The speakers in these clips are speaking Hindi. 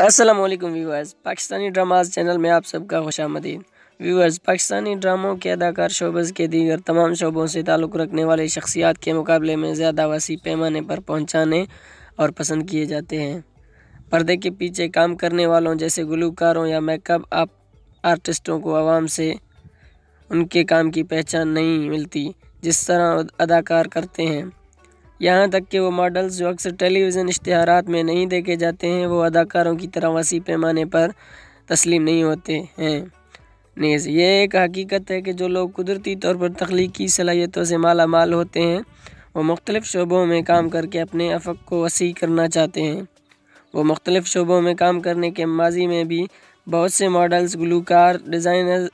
Aslam viewers Pakistani dramas channel में आप सबका खुश आमदीद व्यूअर्स पाकिस्तानी ड्रामों के अदाकार शोबज़ के दीगर तमाम शोबों से ताल्लुक़ रखने वाले शख्सियात के मुकाबले में ज़्यादा वसी पैमाने पर पहुँचाने और पसंद किए जाते हैं। पर्दे के पीछे काम करने वालों जैसे गुलकारों या मेकअप आप आर्टिस्टों को आवाम से उनके काम की पहचान नहीं मिलती, जिस तरह अदाकार करते हैं। यहाँ तक कि वो मॉडल्स जो अक्सर टेलीविज़न इश्तहारात में नहीं देखे जाते हैं, वो अदाकारों की तरह वसी पैमाने पर तस्लीम नहीं होते हैं। नेज़, ये एक हकीकत है कि जो लोग कुदरती तौर पर तख्लीकी सलाहियतों से माला माल होते हैं, वो मुख्तलिफ़ शोबों में काम करके अपने अफ़क को वसी करना चाहते हैं। वो मुख्तलिफ़ शोबों में काम करने के माजी में भी बहुत से मॉडल्स, गुलकार, डिज़ाइनर,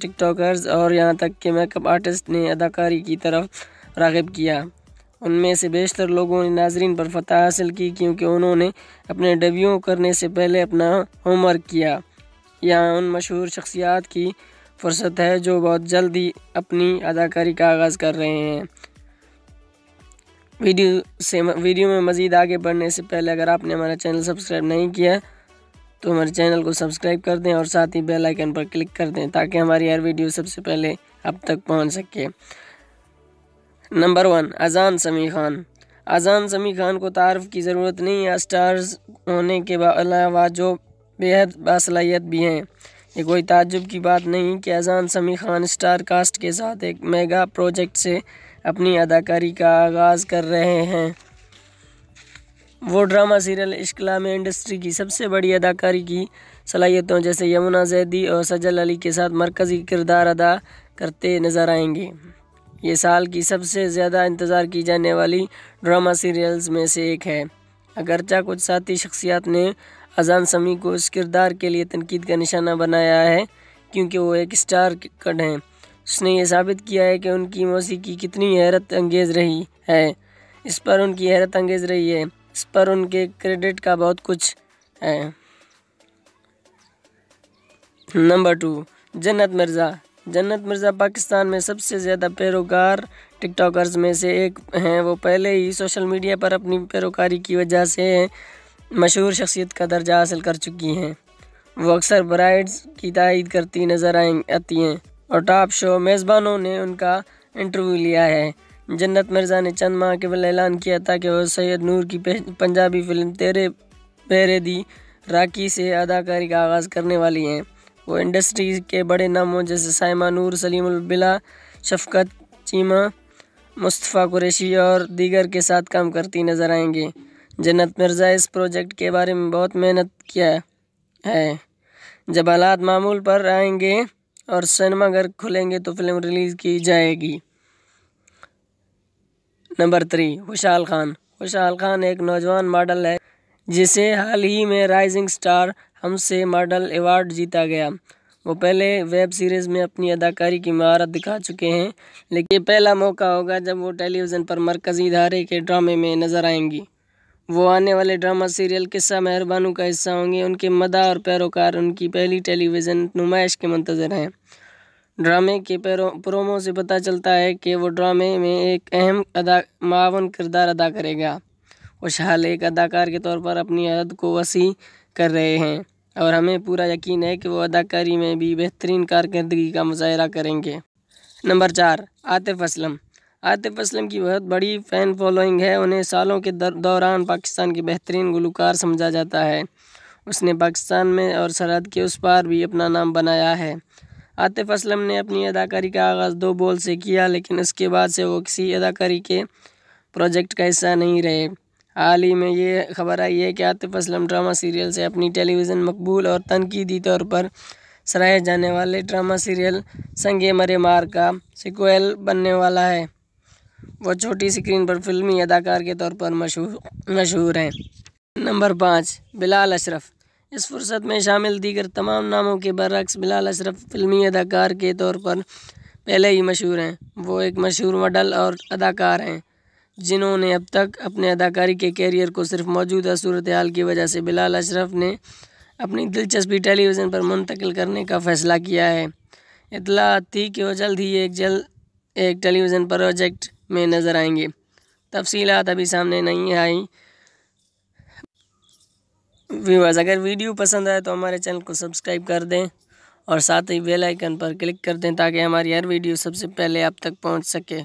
टिकटॉकर्स और यहाँ तक कि मेकअप आर्टिस्ट ने अदाकारी की तरफ़ रागब किया। उनमें से बेशतर लोगों ने नाजरीन पर फतह हासिल की क्योंकि उन्होंने अपने डेब्यू करने से पहले अपना होमवर्क किया। यहाँ उन मशहूर शख्सियात की फुर्सत है जो बहुत जल्द ही अपनी अदाकारी का आगाज़ कर रहे हैं। वीडियो से वीडियो में मज़ीद आगे बढ़ने से पहले अगर आपने हमारा चैनल सब्सक्राइब नहीं किया तो हमारे चैनल को सब्सक्राइब कर दें और साथ ही बेल आइकन पर क्लिक कर दें ताकि हमारी हर वीडियो सबसे पहले आप तक पहुँच सके। नंबर वन अजान समी खान अजान समी खान को तारफ़ की ज़रूरत नहीं है। स्टार्स होने के अलावा जो बेहद बासलाहियत भी हैं, ये कोई ताजुब की बात नहीं कि अजान समी खान स्टार कास्ट के साथ एक मेगा प्रोजेक्ट से अपनी अदाकारी का आगाज़ कर रहे हैं। वो ड्रामा सीरियल इश्कला में इंडस्ट्री की सबसे बड़ी अदाकारी की सलाहियतों जैसे यमुना जैदी और सजल अली के साथ मरकज़ी किरदार अदा करते नज़र आएँगे। ये साल की सबसे ज़्यादा इंतज़ार की जाने वाली ड्रामा सीरियल्स में से एक है। अगरचा कुछ साथी शख्सियात ने अजान समी को इस किरदार के लिए तनकीद का निशाना बनाया है, क्योंकि वो एक स्टार कट हैं। उसने ये साबित किया है कि उनकी मौसीकी कितनी हैरत अंगेज़ रही है। इस पर उनकी हैरत अंगेज़ रही है। इस पर उनके क्रेडिट का बहुत कुछ है। नंबर टू, जन्नत मिर्ज़ा। जन्नत मिर्ज़ा पाकिस्तान में सबसे ज़्यादा पैरोकार टिकटॉकर्स में से एक हैं। वो पहले ही सोशल मीडिया पर अपनी पैरोकारी की वजह से मशहूर शख्सियत का दर्जा हासिल कर चुकी हैं। वो अक्सर ब्राइड्स की तायद करती नज़र आए, आती हैं और टॉप शो मेज़बानों ने उनका इंटरव्यू लिया है। जन्नत मिर्ज़ा ने चंद माह के पहले ऐलान किया था कि वह सैयद नूर की पंजाबी फ़िल्म तेरे पेरे दी राखी से अदाकारी का आगाज़ करने वाली हैं। वो इंडस्ट्री के बड़े नामों जैसे साइमा नूर, सलीम बिला, शफकत, चीमा, मुस्तफ़ा कुरैशी और दीगर के साथ काम करती नज़र आएँगे। जन्नत मिर्ज़ा इस प्रोजेक्ट के बारे में बहुत मेहनत किया है। जब हालात मामूल पर आएँगे और सिनेमा घर खुलेंगे तो फ़िल्म रिलीज़ की जाएगी। नंबर थ्री, खुशहाल खान। खुशहाल खान एक नौजवान मॉडल है, जिसे हाल ही में राइजिंग स्टार हमसे मॉडल अवार्ड जीता गया। वो पहले वेब सीरीज़ में अपनी अदाकारी की महारत दिखा चुके हैं, लेकिन पहला मौका होगा जब वो टेलीविज़न पर मरकज़ी धारे के ड्रामे में नज़र आएँगी। वो आने वाले ड्रामा सीरियल किस्सा मेहरबानों का हिस्सा होंगे। उनके मदा और पैरोकार उनकी पहली टेलीविज़न नुमाइश के मंतज़र हैं। ड्रामे के पैरों, प्रोमो से पता चलता है कि वो ड्रामे में एक अहम अदा, मावन किरदार अदा करेगा। खुशहाल एक अदाकार के तौर पर अपनी हद को वसी कर रहे हैं। और हमें पूरा यकीन है कि वो अदाकारी में भी बेहतरीन कारकर्दगी का मुजाहरा करेंगे। नंबर चार, आतिफ असलम। आतिफ असलम की बहुत बड़ी फ़ैन फॉलोइंग है। उन्हें सालों के दौरान पाकिस्तान के बेहतरीन गुलकार समझा जाता है। उसने पाकिस्तान में और सरहद के उस पार भी अपना नाम बनाया है। आतिफ असलम ने अपनी अदाकारी का आगाज़ दो बोल से किया, लेकिन उसके बाद से वो किसी अदाकारी के प्रोजेक्ट का हिस्सा नहीं रहे। हाल ही में ये खबर आई है कि आतिफ असलम ड्रामा सीरियल से अपनी टेलीविज़न मकबूल और तनकीदी तौर पर सराहे जाने वाले ड्रामा सीरियल संगे मरे मार का सिक्वेल बनने वाला है। वो छोटी स्क्रीन पर फिल्मी अदाकार के तौर पर मशहूर मशहूर हैं। नंबर पाँच, बिलाल अशरफ। इस फुर्सत में शामिल दीगर तमाम नामों के बरक्स बिलाल अशरफ फिल्मी अदाकार के तौर पर पहले ही मशहूर हैं। वो एक मशहूर मॉडल और अदाकार हैं। जिन्होंने अब तक अपने अदाकारी के कैरियर को सिर्फ़ मौजूदा सूरत हाल की वजह से बिलाल अशरफ ने अपनी दिलचस्पी टेलीविज़न पर मुंतकिल करने का फ़ैसला किया है। इतला थी कि वह जल्द ही एक जल्द एक टेलीविज़न प्रोजेक्ट में नज़र आएँगे। तफसीलात अभी सामने नहीं आई। व्यूवर्स अगर वीडियो पसंद आए तो हमारे चैनल को सब्सक्राइब कर दें और साथ ही बेल आइकन पर क्लिक कर दें ताकि हमारी हर वीडियो सबसे पहले आप तक पहुँच सके।